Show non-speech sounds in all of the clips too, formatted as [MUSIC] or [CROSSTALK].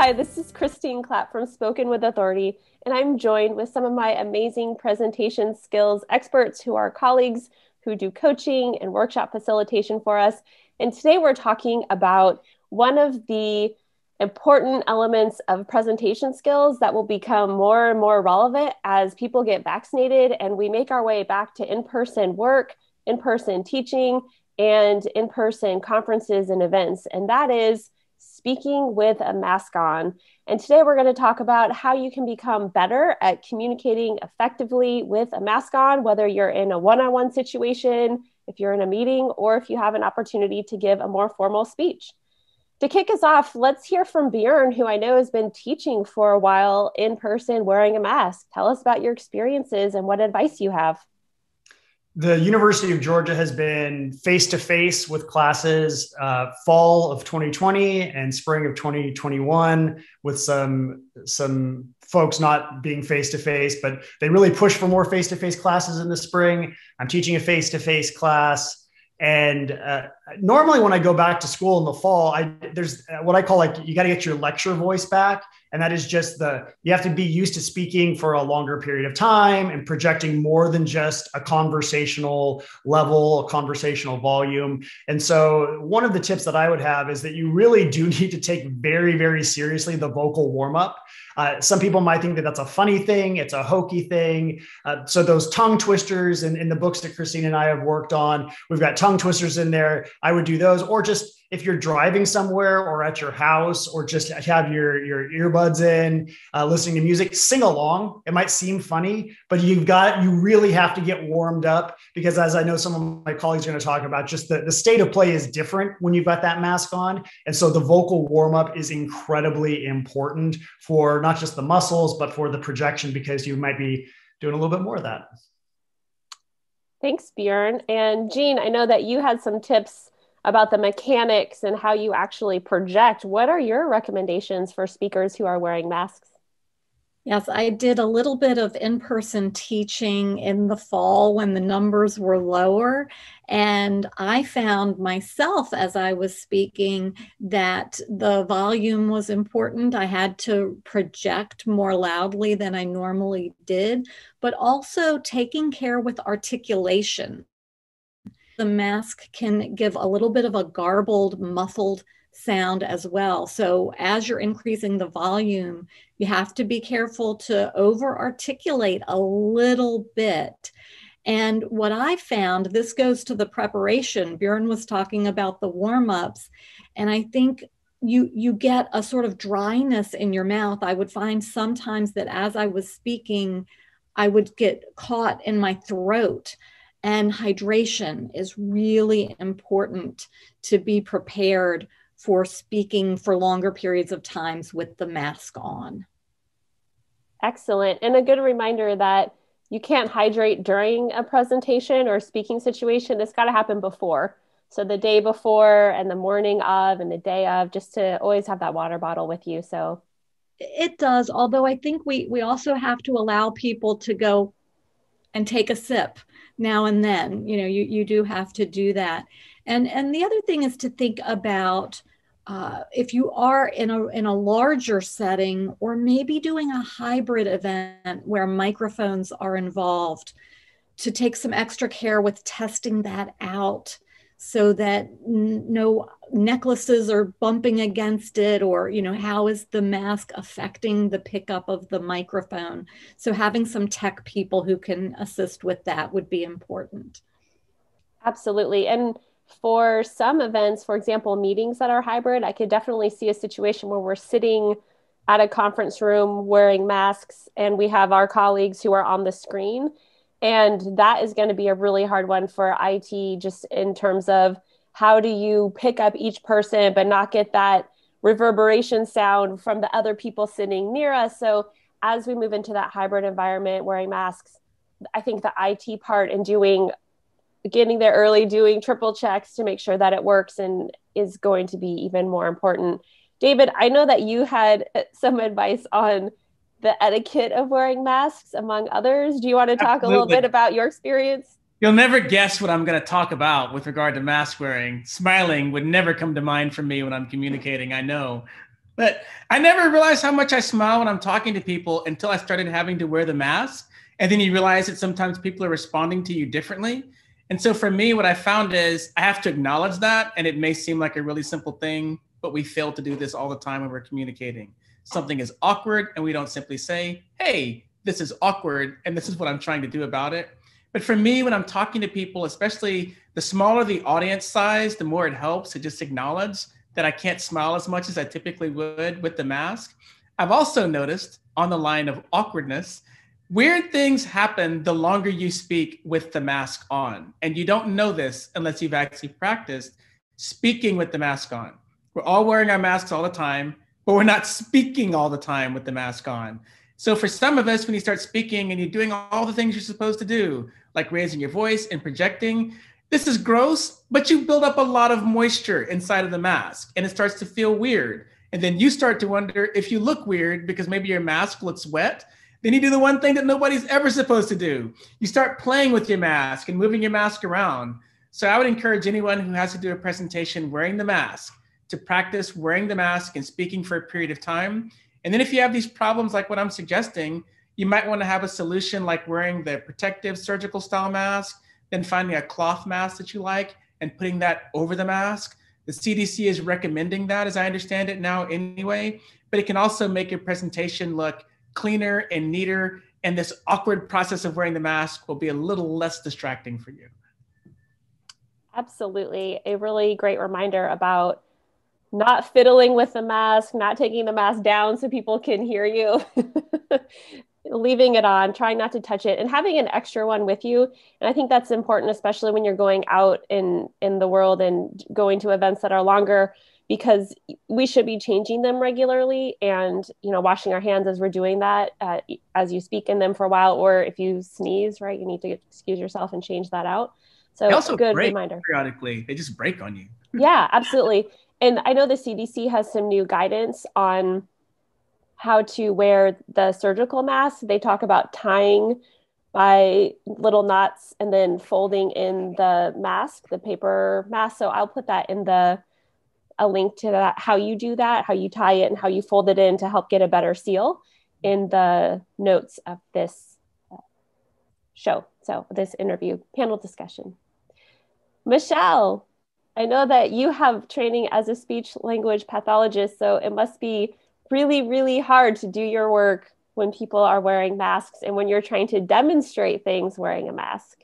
Hi, this is Christine Clapp from Spoken with Authority, and I'm joined with some of my amazing presentation skills experts who are colleagues who do coaching and workshop facilitation for us. And today we're talking about one of the important elements of presentation skills that will become more and more relevant as people get vaccinated and we make our way back to in person work, in person teaching, and in person conferences and events. And that is speaking with a mask on. And today we're going to talk about how you can become better at communicating effectively with a mask on, whether you're in a one on one situation, if you're in a meeting, or if you have an opportunity to give a more formal speech. To kick us off, let's hear from Bjorn, who I know has been teaching for a while in person wearing a mask. Tell us about your experiences and what advice you have. The University of Georgia has been face to face with classes uh, fall of 2020 and spring of 2021, with some some folks not being face to face, but they really push for more face to face classes in the spring. I'm teaching a face to face class and uh, normally, when I go back to school in the fall, I there's what I call like you got to get your lecture voice back, and that is just the you have to be used to speaking for a longer period of time and projecting more than just a conversational level, a conversational volume. And so, one of the tips that I would have is that you really do [LAUGHS] need to take very, very seriously the vocal warm up. Uh, some people might think that that's a funny thing, it's a hokey thing. Uh, so those tongue twisters in, in the books that Christine and I have worked on, we've got tongue twisters in there. I would do those, or just if you're driving somewhere or at your house or just have your your earbuds in uh, listening to music sing along. It might seem funny but you've got you really have to get warmed up because as i know some of my colleagues are going to talk about just the, the state of play is different when you've got that mask on. And so the vocal warm up is incredibly important for not just the muscles but for the projection because you might be doing a little bit more of that. Thanks bjorn. And jean i know that you had some tips about the mechanics and how you actually project. What are your recommendations for speakers who are wearing masks? Yes, I did a little bit of in person teaching in the fall when the numbers were lower. And I found myself as I was speaking that the volume was important. I had to project more loudly than I normally did, but also taking care with articulation the mask can give a little bit of a garbled, muffled sound as well. So as you're increasing the volume, you have to be careful to over articulate a little bit. And what I found, this goes to the preparation. Bjorn was talking about the warm ups, and I think you you get a sort of dryness in your mouth. I would find sometimes that as I was speaking, I would get caught in my throat and hydration is really important to be prepared for speaking for longer periods of times with the mask on. Excellent. And a good reminder that you can't hydrate during a presentation or speaking situation. It's got to happen before. So the day before and the morning of and the day of, just to always have that water bottle with you. So it does. Although I think we we also have to allow people to go and take a sip now and then. You know you, you do have to do that. And and the other thing is to think about uh, if you are in a in a larger setting or maybe doing a hybrid event where microphones are involved to take some extra care with testing that out so that no necklaces are bumping against it or you know how is the mask affecting the pickup of the microphone? So having some tech people who can assist with that would be important. Absolutely. And for some events for example meetings that are hybrid i could definitely see a situation where we're sitting at a conference room wearing masks and we have our colleagues who are on the screen and that is going to be a really hard one for IT, just in terms of how do you pick up each person, but not get that reverberation sound from the other people sitting near us. So, as we move into that hybrid environment, wearing masks, I think the IT part and doing getting there early, doing triple checks to make sure that it works and is going to be even more important. David, I know that you had [LAUGHS] some advice on the etiquette of wearing masks, among others. Do you want to talk Absolutely. a little bit about your experience? You'll never guess what I'm going to talk about with regard to mask wearing. Smiling would never come to mind for me when I'm communicating, I know. But I never realized how much I smile when I'm talking to people until I started having to wear the mask. And then you realize that sometimes people are responding to you differently. And so for me, what I found is I have to acknowledge that. And it may seem like a really simple thing, but we fail to do this all the time when we're communicating. Something is awkward, and we don't simply say, hey, this is awkward, and this is what I'm trying to do about it. But for me, when I'm talking to people, especially the smaller the audience size, the more it helps to just acknowledge that I can't smile as much as I typically would with the mask. I've also noticed on the line of awkwardness, weird things happen the longer you speak with the mask on. And you don't know this unless you've actually practiced speaking with the mask on. We're all wearing our masks all the time, but we're not speaking all the time with the mask on. So for some of us, when you start speaking and you're doing all the things you're supposed to do, like raising your voice and projecting, this is gross, but you build up a lot of moisture inside of the mask and it starts to feel weird. And then you start to wonder if you look weird because maybe your mask looks wet. Then you do the one thing that nobody's ever supposed to do. You start playing with your mask and moving your mask around. So I would encourage anyone who has to do a presentation wearing the mask to practice wearing the mask and speaking for a period of time. And then if you have these problems like what I'm suggesting, you might want to have a solution like wearing the protective surgical style mask, then finding a cloth mask that you like and putting that over the mask. The CDC is recommending that, as I understand it now, anyway, but it can also make your presentation look cleaner and neater. And this awkward process of wearing the mask will be a little less distracting for you. Absolutely. A really great reminder about not fiddling with the mask, not taking the mask down so people can hear you, [LAUGHS] leaving it on, trying not to touch it, and having an extra one with you. And I think that's important, especially when you're going out in in the world and going to events that are longer, because we should be changing them regularly and you know washing our hands as we're doing that uh, as you speak in them for a while, or if you sneeze, right, you need to excuse yourself and change that out. So they also good break reminder. Periodically, they just break on you. yeah, absolutely and I know the CDC has some new guidance on how to wear the surgical mask. They talk about tying by little knots and then folding in the mask, the paper mask. So I'll put that in the a link to that how you do that, how you tie it and how you fold it in to help get a better seal in the notes of this uh, show. So this interview panel discussion. Michelle, I know that you have training as a speech language pathologist, so it must be really, really hard to do your work when people are wearing masks and when you're trying to demonstrate things wearing a mask.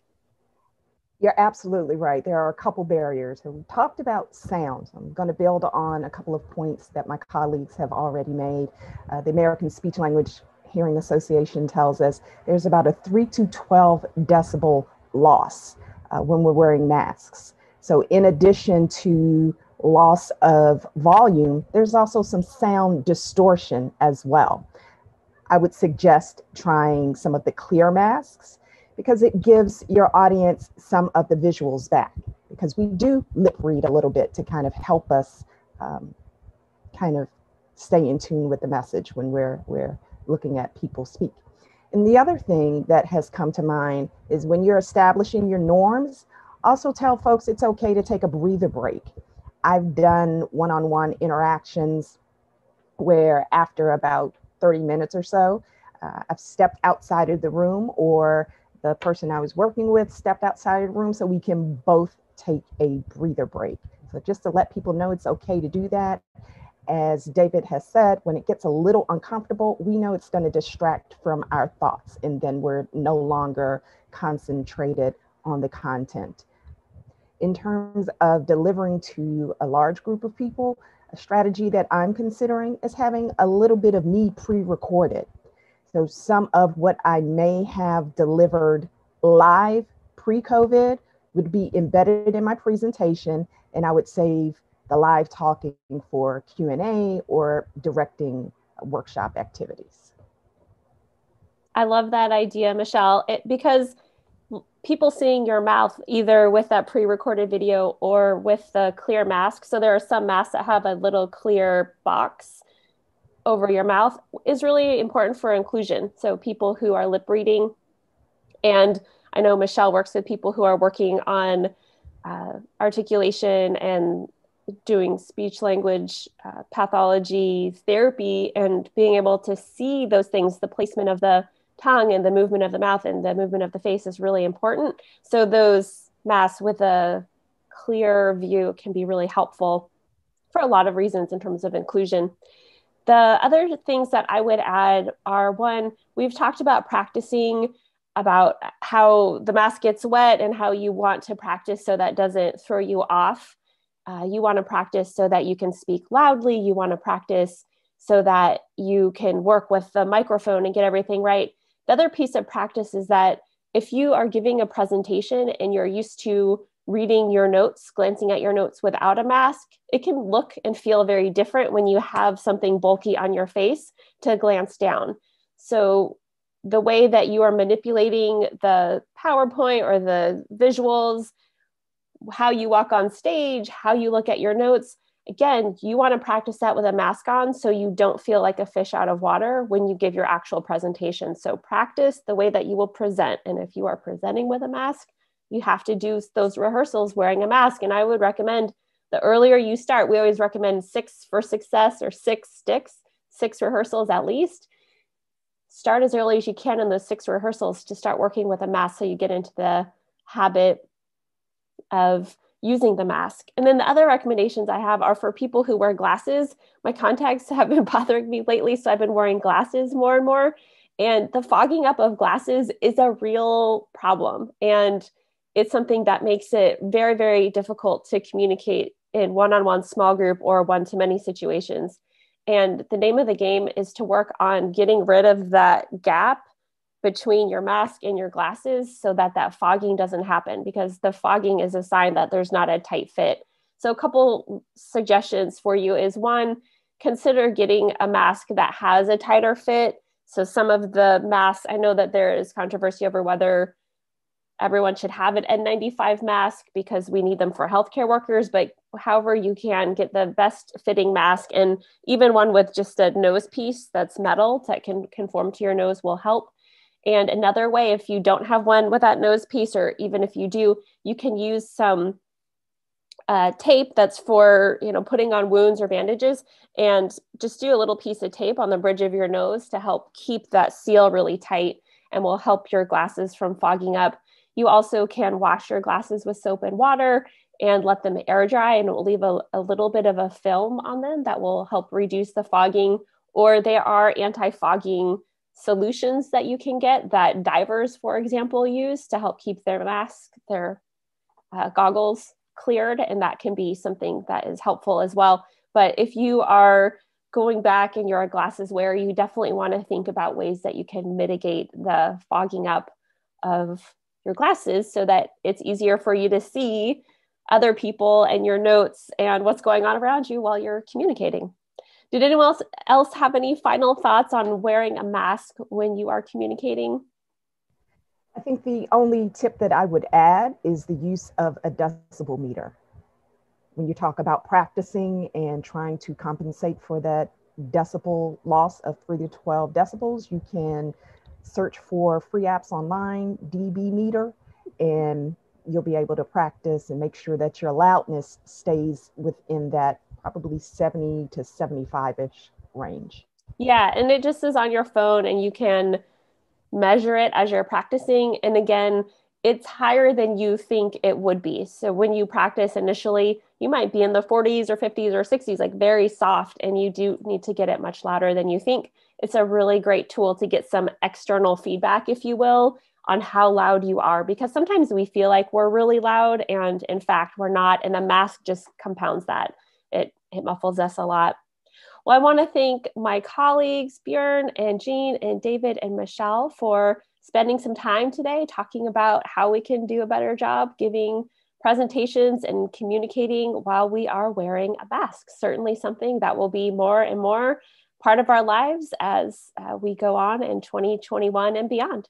You're absolutely right. There are a couple barriers. we talked about sound. I'm going to build on a couple of points that my colleagues have already made. Uh, the American Speech Language Hearing Association tells us there's about a 3 to 12 decibel loss uh, when we're wearing masks. So, in addition to loss of volume, there's also some sound distortion as well. I would suggest trying some of the clear masks because it gives your audience some of the visuals back. Because we do lip read a little bit to kind of help us um, kind of stay in tune with the message when we're we're looking at people speak. And the other thing that has come to mind is when you're establishing your norms, also, tell folks it's okay to take a breather break. I've done one on one interactions where, after about 30 minutes or so, uh, I've stepped outside of the room, or the person I was working with stepped outside of the room so we can both take a breather break. So, just to let people know it's okay to do that. As David has said, when it gets a little uncomfortable, we know it's going to distract from our thoughts, and then we're no longer concentrated on the content in terms of delivering to a large group of people, a strategy that I'm considering is having a little bit of me pre recorded. So, some of what I may have delivered live pre COVID would be embedded in my presentation, and I would save the live talking for Q&A or directing workshop activities. I love that idea, Michelle, it, because people seeing your mouth either with that pre-recorded video or with the clear mask. So there are some masks that have a little clear box over your mouth is really important for inclusion. So people who are lip reading. And i know michelle works with people who are working on uh, articulation and doing speech language uh, pathology therapy and being able to see those things, the placement of the tongue and the movement of the mouth and the movement of the face is really important. So those masks with a clear view can be really helpful for a lot of reasons in terms of inclusion. The other things that I would add are one, we've talked about practicing about how the mask gets wet and how you want to practice so that doesn't throw you off. Uh, you want to practice so that you can speak loudly. You want to practice so that you can work with the microphone and get everything right. The other piece of practice is that if you are giving a presentation and you're used to reading your notes, glancing at your notes without a mask, it can look and feel very different when you have something bulky on your face to glance down. So, the way that you are manipulating the PowerPoint or the visuals, how you walk on stage, how you look at your notes, again, you want to practice that with a mask on so you don't feel like a fish out of water when you give your actual presentation. So, practice the way that you will present. And if you are presenting with a mask, you have to do those rehearsals wearing a mask. And I would recommend the earlier you start, we always recommend six for success or six sticks, six rehearsals at least. Start as early as you can in those six rehearsals to start working with a mask so you get into the habit of using the mask. And then the other recommendations I have are for people who wear glasses. My contacts [LAUGHS] have been bothering me lately, so I've been wearing glasses more and more. And the fogging up of glasses is a real problem. And it's something that makes it very, very difficult to communicate in one on one small group or one to many situations. And the name of the game is to work on getting rid of that gap between your mask and your glasses so that that fogging doesn't happen because the fogging is a sign that there's not a tight fit. So, a couple suggestions for you is one, consider getting a mask that has a tighter fit. So, some of the masks, I know that there is controversy over whether everyone should have an N95 mask because we need them for healthcare workers. But however, you can get the best fitting mask, and even one with just a nose piece that's metal that can conform to your nose will help. And another way, if you don't have one with that nose piece, or even if you do, you can use some uh, tape that's for you know putting on wounds or bandages, and just do a little piece of tape on the bridge of your nose to help keep that seal really tight, and will help your glasses from fogging up you also can wash your glasses with soap and water and let them air dry, and it will leave a, a little bit of a film on them that will help reduce the fogging. Or they are anti fogging solutions that you can get that divers, for example, use to help keep their mask, their uh, goggles cleared, and that can be something that is helpful as well. But if you are going back and you're a glasses wearer, you definitely want to think about ways that you can mitigate the fogging up of your glasses so that it's easier for you to see other people and your notes and what's going on around you while you're communicating. Did anyone else, else have any final thoughts on wearing a mask when you are communicating? I think the only tip that I would add is the use of a decibel meter. When you talk about practicing and trying to compensate for that decibel loss of 3 to 12 decibels, you can search for free apps online, dB meter, and you'll be able to practice and make sure that your loudness stays within that probably 70 to 75 ish range. Yeah, and it just is on your phone and you can measure it as you're practicing. And again, it's higher than you think it would be. So when you practice initially, you might be in the 40s or 50s or 60s, like very soft, and you do need to get it much louder than you think it's a really great tool to get some external feedback, if you will, on how loud you are, because sometimes we feel like we're really loud, and in fact, we're not. And a mask just compounds that. It, it muffles us a lot. Well, I want to thank my colleagues, Bjorn and Jean and David and Michelle, for spending some time today talking about how we can do a better job giving presentations and communicating while we are wearing a mask. Certainly something that will be more and more part of our lives as uh, we go on in 2021 and beyond.